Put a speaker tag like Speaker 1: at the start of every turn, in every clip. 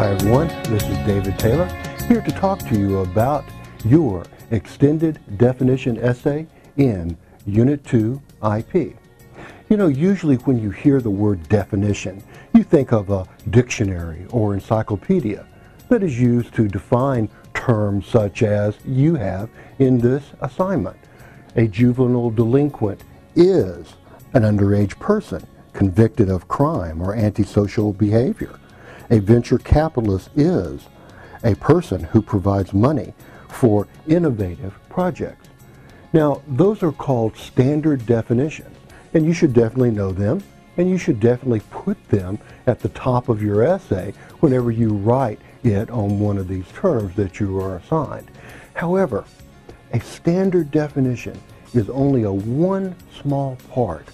Speaker 1: Hi everyone, this is David Taylor here to talk to you about your extended definition essay in Unit 2 IP. You know, usually when you hear the word definition, you think of a dictionary or encyclopedia that is used to define terms such as you have in this assignment. A juvenile delinquent is an underage person convicted of crime or antisocial behavior. A venture capitalist is a person who provides money for innovative projects. Now, those are called standard definitions, and you should definitely know them, and you should definitely put them at the top of your essay whenever you write it on one of these terms that you are assigned. However, a standard definition is only a one small part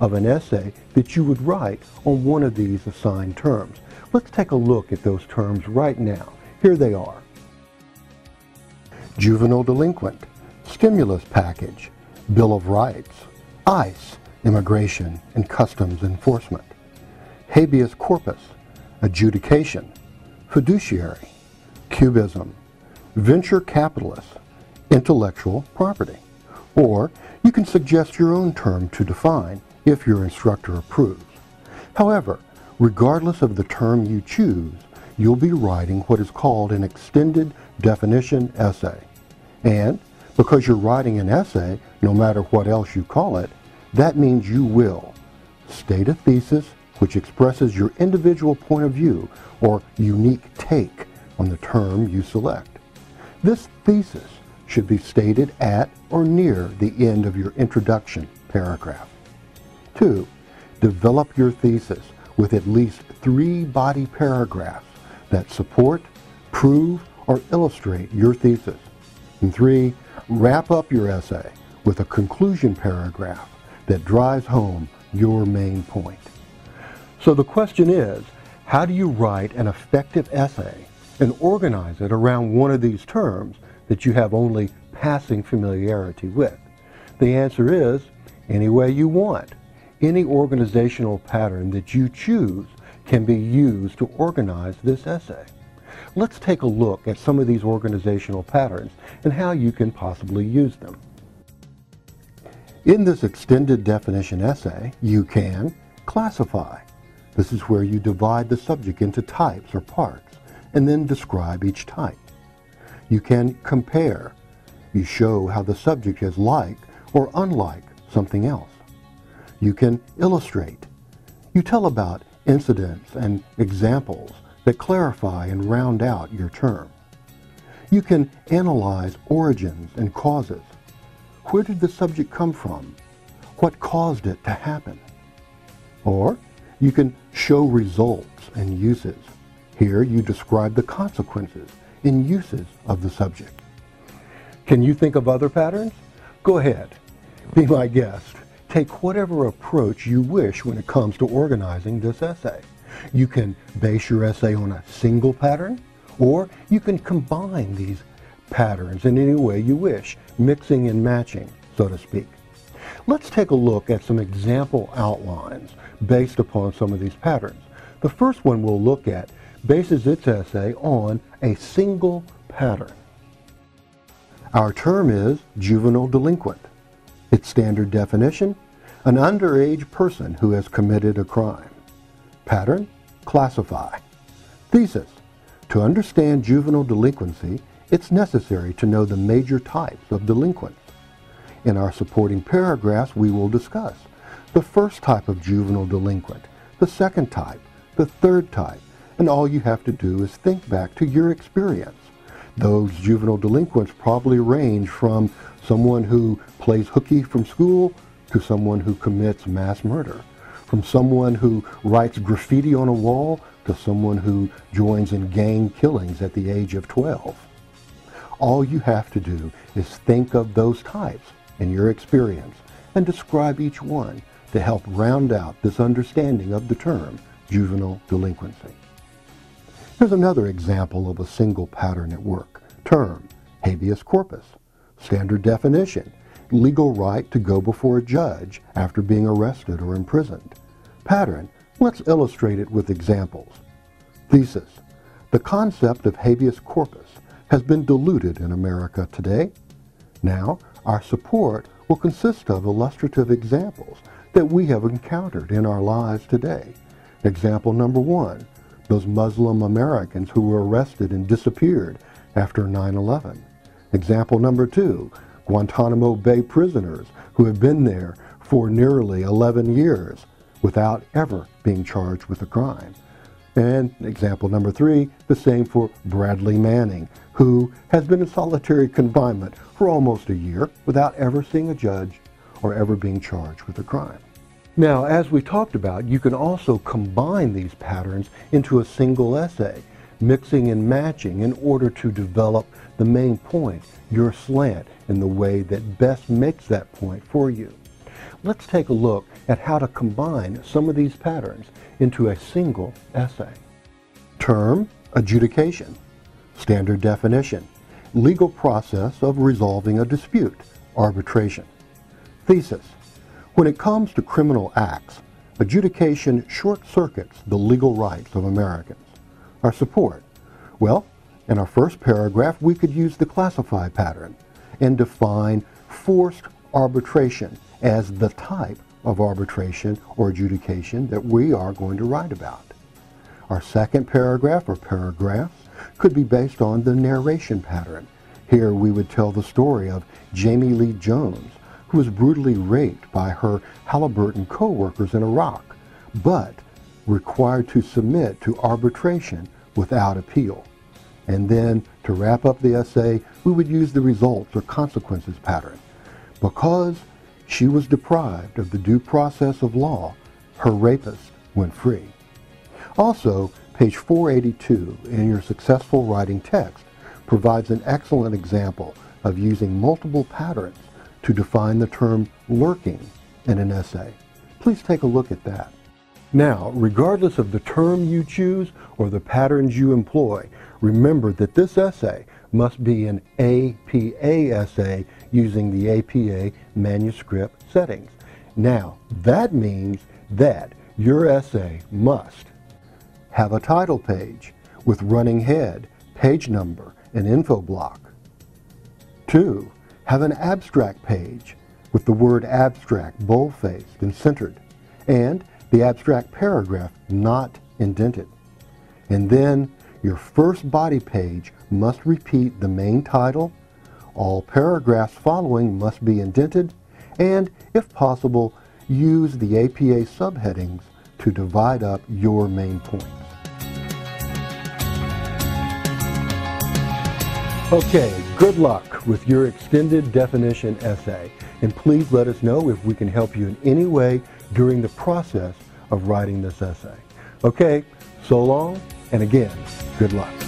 Speaker 1: of an essay that you would write on one of these assigned terms. Let's take a look at those terms right now. Here they are. Juvenile delinquent, stimulus package, Bill of Rights, ICE, Immigration and Customs Enforcement, habeas corpus, adjudication, fiduciary, cubism, venture capitalist, intellectual property. Or you can suggest your own term to define if your instructor approves. However, regardless of the term you choose, you'll be writing what is called an extended definition essay. And because you're writing an essay, no matter what else you call it, that means you will state a thesis which expresses your individual point of view or unique take on the term you select. This thesis should be stated at or near the end of your introduction paragraph. Two, develop your thesis with at least three body paragraphs that support, prove, or illustrate your thesis. And three, wrap up your essay with a conclusion paragraph that drives home your main point. So the question is, how do you write an effective essay and organize it around one of these terms that you have only passing familiarity with? The answer is any way you want. Any organizational pattern that you choose can be used to organize this essay. Let's take a look at some of these organizational patterns and how you can possibly use them. In this extended definition essay, you can classify. This is where you divide the subject into types or parts and then describe each type. You can compare. You show how the subject is like or unlike something else. You can illustrate. You tell about incidents and examples that clarify and round out your term. You can analyze origins and causes. Where did the subject come from? What caused it to happen? Or you can show results and uses. Here you describe the consequences and uses of the subject. Can you think of other patterns? Go ahead. Be my guest take whatever approach you wish when it comes to organizing this essay. You can base your essay on a single pattern, or you can combine these patterns in any way you wish, mixing and matching, so to speak. Let's take a look at some example outlines based upon some of these patterns. The first one we'll look at bases its essay on a single pattern. Our term is juvenile delinquent. Its standard definition an underage person who has committed a crime. Pattern, classify. Thesis, to understand juvenile delinquency, it's necessary to know the major types of delinquents. In our supporting paragraphs, we will discuss the first type of juvenile delinquent, the second type, the third type, and all you have to do is think back to your experience. Those juvenile delinquents probably range from someone who plays hooky from school to someone who commits mass murder, from someone who writes graffiti on a wall to someone who joins in gang killings at the age of 12. All you have to do is think of those types in your experience and describe each one to help round out this understanding of the term juvenile delinquency. Here's another example of a single pattern at work. Term, habeas corpus. Standard definition, legal right to go before a judge after being arrested or imprisoned. Pattern, let's illustrate it with examples. Thesis, The concept of habeas corpus has been diluted in America today. Now, our support will consist of illustrative examples that we have encountered in our lives today. Example number one, those Muslim Americans who were arrested and disappeared after 9-11. Example number two, Guantanamo Bay prisoners who have been there for nearly 11 years without ever being charged with a crime. And example number three, the same for Bradley Manning, who has been in solitary confinement for almost a year without ever seeing a judge or ever being charged with a crime. Now, as we talked about, you can also combine these patterns into a single essay, mixing and matching in order to develop the main point, your slant, in the way that best makes that point for you. Let's take a look at how to combine some of these patterns into a single essay. Term, adjudication, standard definition, legal process of resolving a dispute, arbitration. Thesis, when it comes to criminal acts, adjudication short-circuits the legal rights of Americans. Our support, well, in our first paragraph, we could use the classify pattern and define forced arbitration as the type of arbitration or adjudication that we are going to write about. Our second paragraph or paragraphs could be based on the narration pattern. Here we would tell the story of Jamie Lee Jones, who was brutally raped by her Halliburton co-workers in Iraq, but required to submit to arbitration without appeal. And then, to wrap up the essay, we would use the results or consequences pattern. Because she was deprived of the due process of law, her rapist went free. Also, page 482 in your successful writing text provides an excellent example of using multiple patterns to define the term lurking in an essay. Please take a look at that. Now, regardless of the term you choose or the patterns you employ, remember that this essay must be an APA essay using the APA manuscript settings. Now, that means that your essay must have a title page with running head, page number, and info block. Two, have an abstract page with the word abstract bold-faced and centered, and the abstract paragraph not indented. And then your first body page must repeat the main title, all paragraphs following must be indented, and, if possible, use the APA subheadings to divide up your main points. Okay, good luck with your extended definition essay, and please let us know if we can help you in any way during the process of writing this essay. Okay, so long, and again, good luck.